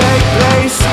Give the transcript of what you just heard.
take place.